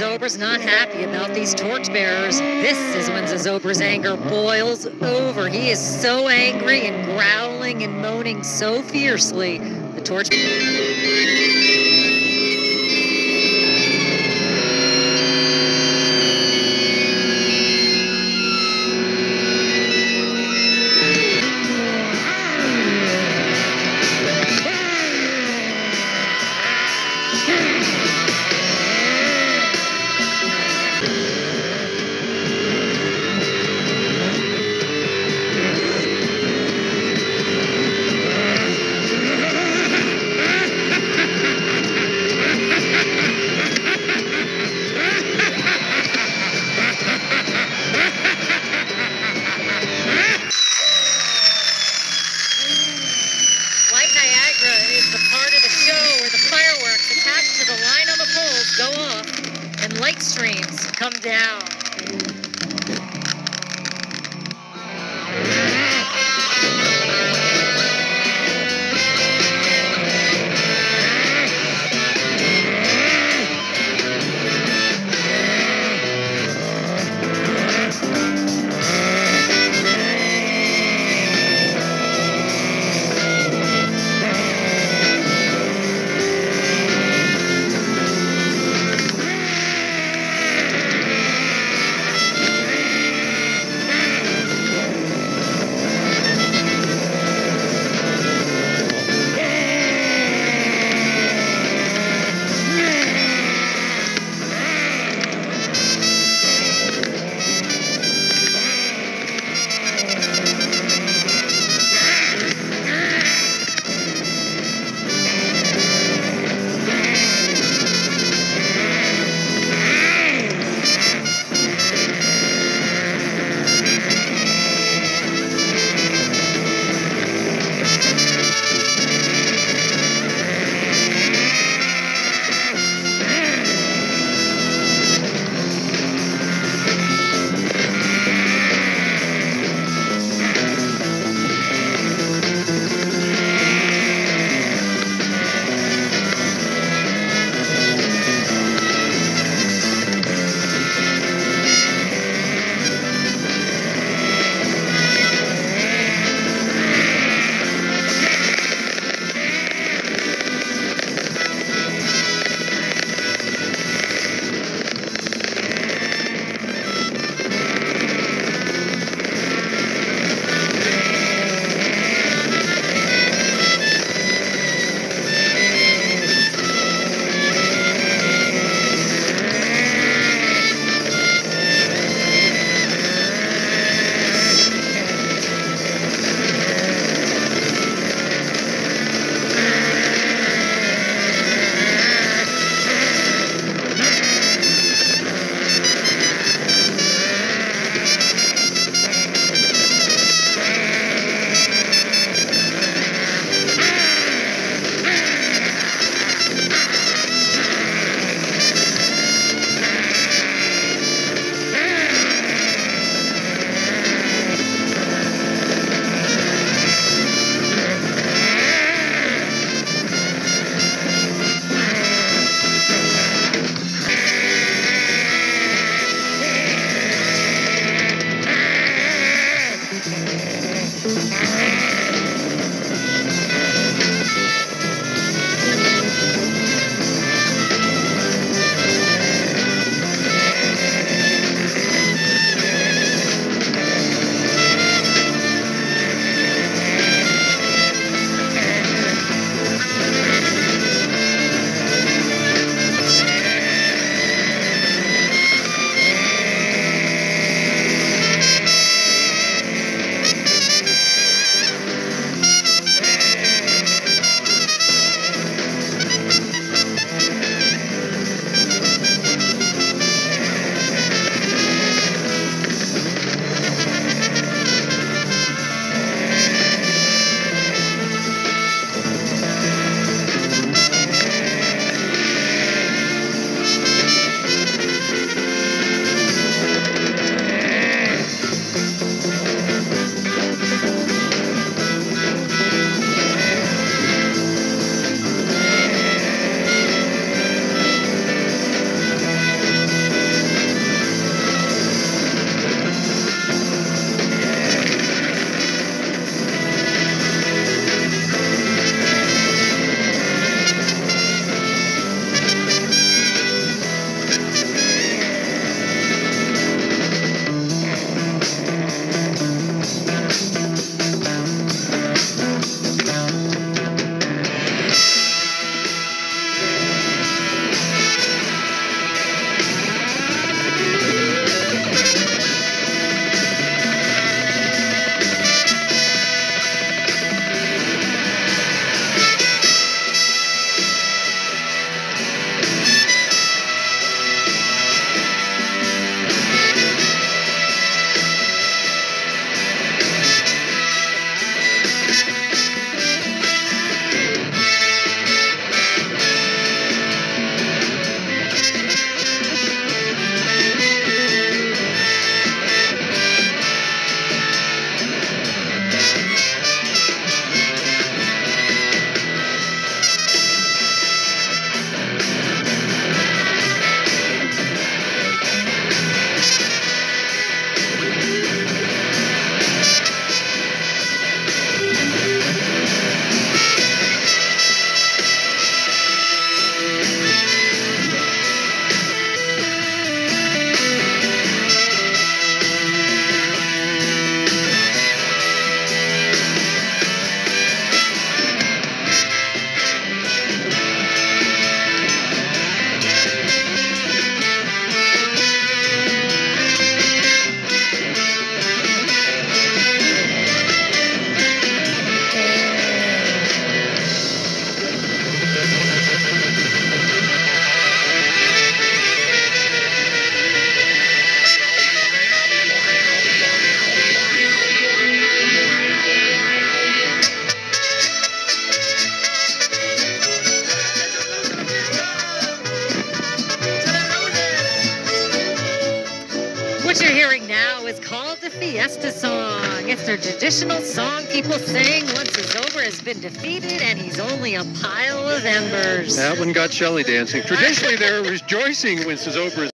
As you see, Zozobra's not happy about these torchbearers. This is when Zozobra's anger boils over. He is so angry and growling and moaning so fiercely. The torch. Light streams come down. Called the Fiesta Song. It's their traditional song people sing once Zozobra has been defeated and he's only a pile of embers. That one got Shelley dancing. Traditionally, they're rejoicing when Zozobra